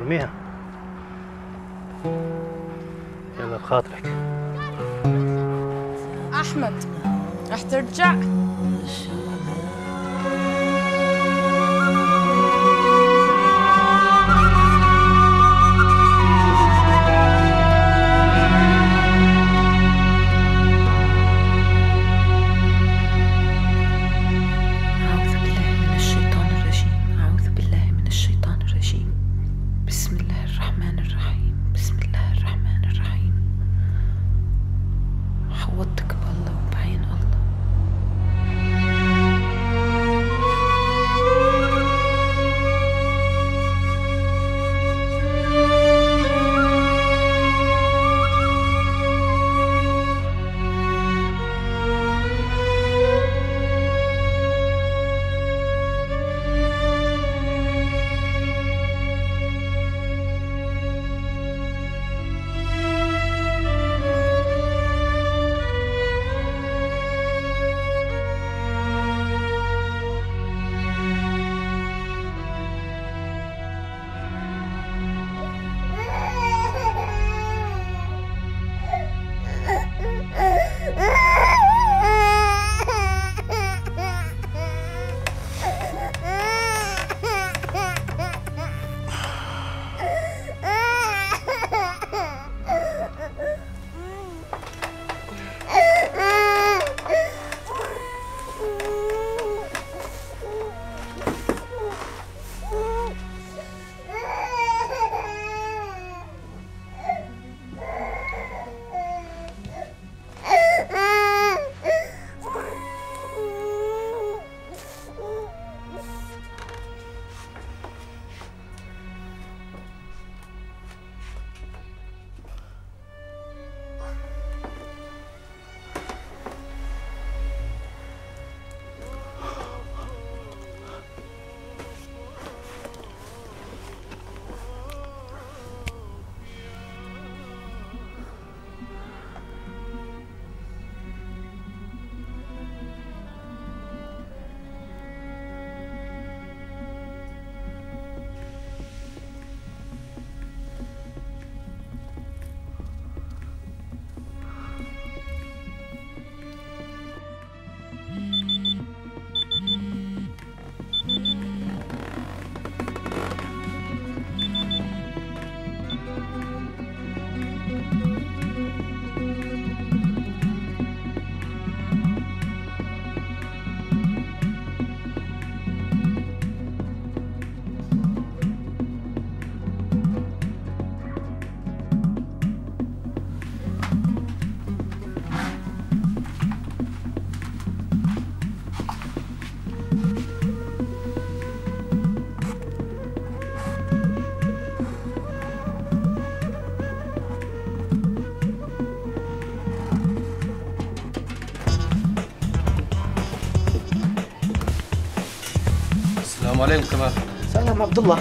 ارميها يلا بخاطرك أحمد رح ترجع؟ السلام عليكم كمان سلام عبد الله.